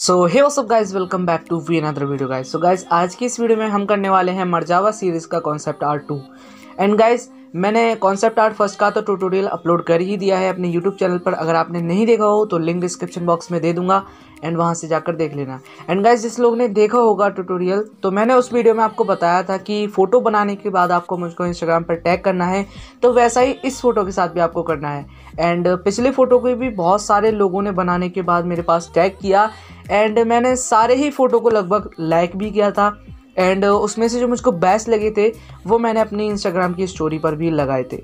सो hey सब guys welcome back to we another video guys so guys आज की इस वीडियो में हम करने वाले हैं मरजावा सीरीज़ का concept art to and guys मैंने कॉन्सेप्ट आर्ट फ़र्स्ट का तो ट्यूटोरियल अपलोड कर ही दिया है अपने यूट्यूब चैनल पर। अगर आपने नहीं देखा हो तो लिंक डिस्क्रिप्शन बॉक्स में दे दूँगा एंड वहाँ से जाकर देख लेना। एंड गाइज़ जिस लोग ने देखा होगा ट्यूटोरियल तो मैंने उस वीडियो में आपको बताया था कि फ़ोटो बनाने के बाद आपको मुझको इंस्टाग्राम पर टैग करना है तो वैसा ही इस फ़ोटो के साथ भी आपको करना है। एंड पिछले फ़ोटो को भी बहुत सारे लोगों ने बनाने के बाद मेरे पास टैग किया। एंड मैंने सारे ही फ़ोटो को लगभग लाइक भी किया था। एंड उसमें से जो मुझको बेस्ट लगे थे, वो मैंने अपनी इंस्टाग्राम की स्टोरी पर भी लगाए थे।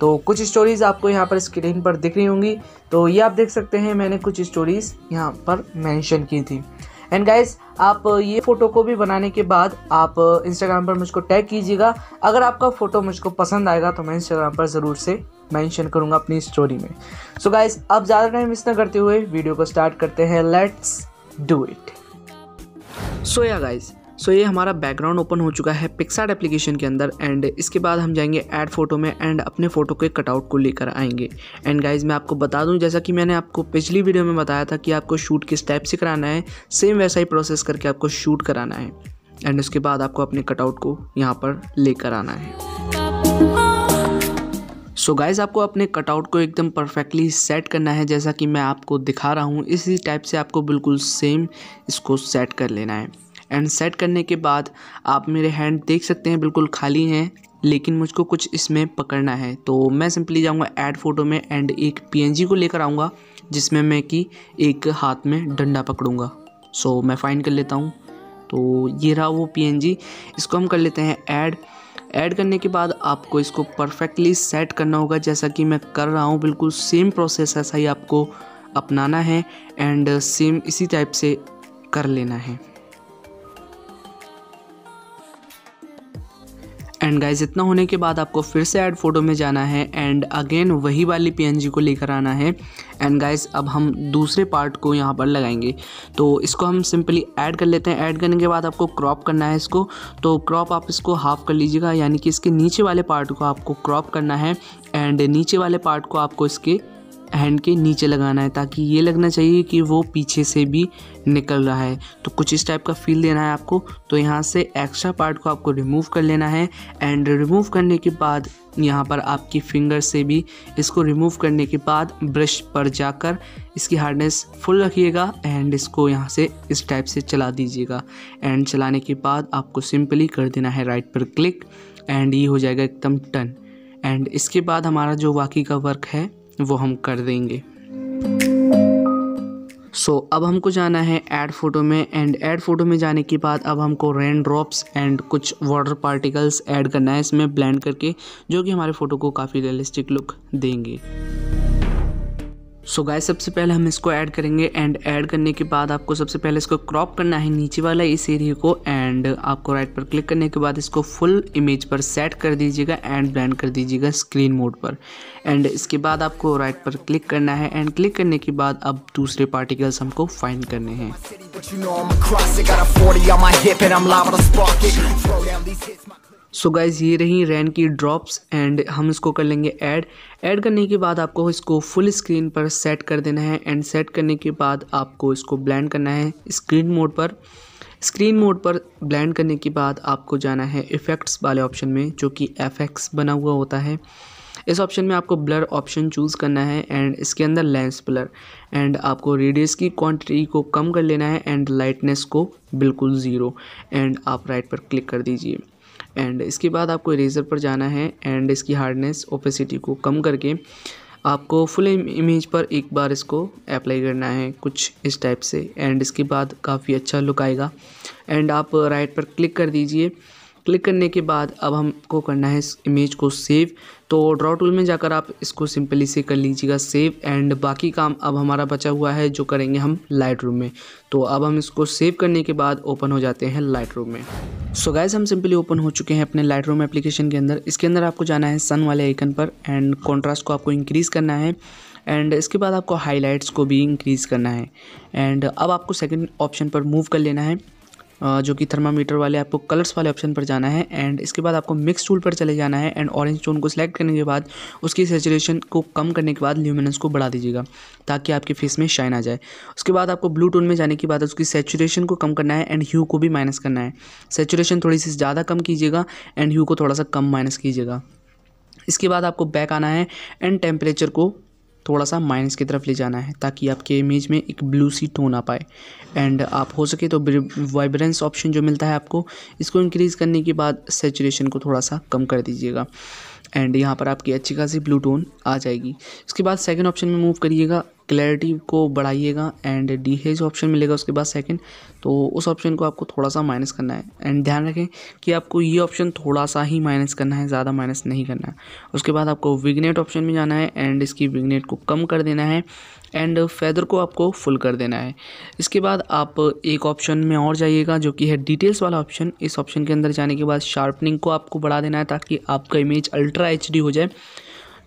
तो कुछ स्टोरीज़ आपको यहाँ पर स्क्रीन पर दिख रही होंगी। तो ये आप देख सकते हैं, मैंने कुछ स्टोरीज़ यहाँ पर मेंशन की थी। एंड गाइस आप ये फ़ोटो को भी बनाने के बाद आप इंस्टाग्राम पर मुझको टैग कीजिएगा। अगर आपका फ़ोटो मुझको पसंद आएगा तो मैं इंस्टाग्राम पर ज़रूर से मेंशन करूँगा अपनी स्टोरी में। सो so गाइस अब ज़्यादा टाइम मिस ना करते हुए वीडियो को स्टार्ट करते हैं। लेट्स डू इट सो या गाइस सो ये हमारा बैकग्राउंड ओपन हो चुका है पिक्सार्ट एप्लीकेशन के अंदर एंड इसके बाद हम जाएँगे ऐड फ़ोटो में एंड अपने फ़ोटो के कटआउट को लेकर आएँगे। एंड गाइज़ मैं आपको बता दूँ, जैसा कि मैंने आपको पिछली वीडियो में बताया था कि आपको शूट किस टाइप से कराना है सेम वैसा ही प्रोसेस करके आपको शूट कराना है। एंड उसके बाद आपको अपने कटआउट को यहाँ पर लेकर आना है। सो so गाइज़ आपको अपने कटआउट को एकदम परफेक्टली सेट करना है, जैसा कि मैं आपको दिखा रहा हूँ, इसी टाइप से आपको बिल्कुल सेम इसको सेट कर लेना है। एंड सेट करने के बाद आप मेरे हैंड देख सकते हैं, बिल्कुल खाली हैं, लेकिन मुझको कुछ इसमें पकड़ना है। तो मैं सिंपली जाऊँगा ऐड फ़ोटो में एंड एक पीएनजी को लेकर आऊँगा, जिसमें मैं कि एक हाथ में डंडा पकड़ूँगा। सो मैं फाइन कर लेता हूँ। तो ये रहा वो पीएनजी इसको हम कर लेते हैं ऐड ऐड करने के बाद आपको इसको परफेक्टली सेट करना होगा, जैसा कि मैं कर रहा हूँ। बिल्कुल सेम प्रोसेस ऐसा ही आपको अपनाना है एंड सेम इसी टाइप से कर लेना है। एंड गाइज़ इतना होने के बाद आपको फिर से ऐड फ़ोटो में जाना है एंड अगेन वही वाली पीएनजी को लेकर आना है। एंड गाइज़ अब हम दूसरे पार्ट को यहाँ पर लगाएँगे। तो इसको हम सिंपली ऐड कर लेते हैं। ऐड करने के बाद आपको क्रॉप करना है इसको। तो क्रॉप आप इसको हाफ़ कर लीजिएगा, यानी कि इसके नीचे वाले पार्ट को आपको क्रॉप करना है। एंड नीचे वाले पार्ट को आपको इसके हैंड के नीचे लगाना है ताकि ये लगना चाहिए कि वो पीछे से भी निकल रहा है। तो कुछ इस टाइप का फील देना है आपको। तो यहाँ से एक्स्ट्रा पार्ट को आपको रिमूव कर लेना है एंड रिमूव करने के बाद यहाँ पर आपकी फिंगर से भी इसको रिमूव करने के बाद ब्रश पर जाकर इसकी हार्डनेस फुल रखिएगा एंड इसको यहाँ से इस टाइप से चला दीजिएगा। एंड चलाने के बाद आपको सिंपली कर देना है राइट पर क्लिक एंड ये हो जाएगा एकदम टन एंड इसके बाद हमारा जो बाकी का वर्क है वो हम कर देंगे। सो so, अब हमको जाना है ऐड फ़ोटो में एंड ऐड फ़ोटो में जाने के बाद अब हमको रेन ड्रॉप्स एंड कुछ वाटर पार्टिकल्स ऐड करना है इसमें ब्लेंड करके जो कि हमारे फ़ोटो को काफ़ी रियलिस्टिक लुक देंगे। सो गाय सबसे पहले हम इसको ऐड करेंगे एंड ऐड करने के बाद आपको सबसे पहले इसको क्रॉप करना है नीचे वाला इस एरिया को एंड आपको राइट पर क्लिक करने के बाद इसको फुल इमेज पर सेट कर दीजिएगा एंड ब्लेंड कर दीजिएगा स्क्रीन मोड पर। एंड इसके बाद आपको राइट पर क्लिक करना है एंड क्लिक करने के बाद अब दूसरे पार्टिकल्स हमको फाइंड करने हैं। सो गाइज़ ये रही रैन की ड्रॉप्स एंड हम इसको कर लेंगे ऐड ऐड करने के बाद आपको इसको फुल स्क्रीन पर सेट कर देना है एंड सेट करने के बाद आपको इसको ब्लेंड करना है स्क्रीन मोड पर. स्क्रीन मोड पर ब्लेंड करने के बाद आपको जाना है इफ़ेक्ट्स वाले ऑप्शन में जो कि एफएक्स बना हुआ होता है. इस ऑप्शन में आपको ब्लर ऑप्शन चूज़ करना है एंड इसके अंदर लेंस ब्लर एंड आपको रेडियस की क्वांटिटी को कम कर लेना है एंड लाइटनेस को बिल्कुल ज़ीरो एंड आप राइट पर क्लिक कर दीजिए. एंड इसके बाद आपको इरेज़र पर जाना है एंड इसकी हार्डनेस ओपेसिटी को कम करके आपको फुल इमेज पर एक बार इसको अप्लाई करना है कुछ इस टाइप से। एंड इसके बाद काफ़ी अच्छा लुक आएगा। एंड आप राइट पर क्लिक कर दीजिए। क्लिक करने के बाद अब हमको करना है इस इमेज को सेव तो ड्रॉ टूल में जाकर आप इसको सिंपली से कर लीजिएगा सेव एंड बाकी काम अब हमारा बचा हुआ है जो करेंगे हम लाइट में। तो अब हम इसको सेव करने के बाद ओपन हो जाते हैं लाइट में। सो गैस हम सिंपली ओपन हो चुके हैं अपने लाइट रूम एप्लीकेशन के अंदर। इसके अंदर आपको जाना है सन वाले आइकन पर एंड कॉन्ट्रास्ट को आपको इंक्रीज़ करना है एंड इसके बाद आपको हाईलाइट्स को भी इंक्रीज़ करना है। एंड अब आपको सेकंड ऑप्शन पर मूव कर लेना है। जो कि थर्मामीटर वाले आपको कलर्स वाले ऑप्शन पर जाना है एंड इसके बाद आपको मिक्स टूल पर चले जाना है एंड ऑरेंज टोन को सिलेक्ट करने के बाद, उसकी सेचुरेशन को कम करने के बाद ल्यूमिनेंस को बढ़ा दीजिएगा, ताकि आपके फेस में शाइन आ जाए। उसके बाद आपको ब्लू टोन में जाने के बाद उसकी सेचुरेशन को कम करना है एंड ह्यू को भी माइनस करना है। सेचुरेशन थोड़ी सी ज़्यादा कम कीजिएगा एंड ह्यू को थोड़ा सा कम माइनस कीजिएगा। इसके बाद आपको बैक आना है एंड टेम्परेचर को थोड़ा सा माइनस की तरफ़ ले जाना है, ताकि आपके इमेज में एक ब्लू सी टोन आ पाए। एंड आप हो सके तो वाइब्रेंस ऑप्शन जो मिलता है आपको, इसको इंक्रीज़ करने के बाद सेचुरेशन को थोड़ा सा कम कर दीजिएगा। एंड यहाँ पर आपकी अच्छी खासी ब्लू टोन आ जाएगी। इसके बाद सेकेंड ऑप्शन में मूव करिएगा। क्लैरिटी को बढ़ाइएगा एंड डी हेज ऑप्शन मिलेगा उसके बाद सेकंड तो उस ऑप्शन को आपको थोड़ा सा माइनस करना है। एंड ध्यान रखें कि आपको ये ऑप्शन थोड़ा सा ही माइनस करना है, ज़्यादा माइनस नहीं करना है। उसके बाद आपको विगनेट ऑप्शन में जाना है एंड इसकी विगनेट को कम कर देना है एंड फैदर को आपको फुल कर देना है। इसके बाद आप एक ऑप्शन में और जाइएगा जो कि है डिटेल्स वाला ऑप्शन इस ऑप्शन के अंदर जाने के बाद शार्पनिंग को आपको बढ़ा देना है ताकि आपका इमेज अल्ट्रा एचडी हो जाए।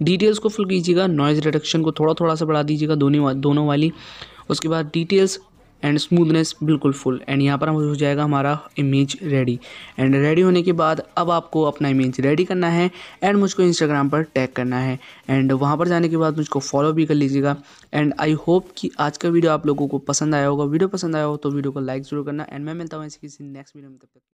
डिटेल्स को फुल कीजिएगा नॉइज़ रिडक्शन को थोड़ा थोड़ा सा बढ़ा दीजिएगा, दोनों दोनों वाली। उसके बाद डिटेल्स एंड स्मूथनेस बिल्कुल फुल एंड यहाँ पर हो जाएगा हमारा इमेज रेडी एंड रेडी होने के बाद अब आपको अपना इमेज रेडी करना है एंड मुझको इंस्टाग्राम पर टैग करना है। एंड वहाँ पर जाने के बाद मुझको फॉलो भी कर लीजिएगा। एंड आई होप कि आज का वीडियो आप लोगों को पसंद आया होगा। वीडियो पसंद आया हो तो वीडियो को लाइक ज़रूर करना। एंड मैं मिलता हूँ ऐसे किसी नेक्स्ट वीडियो में, तब तक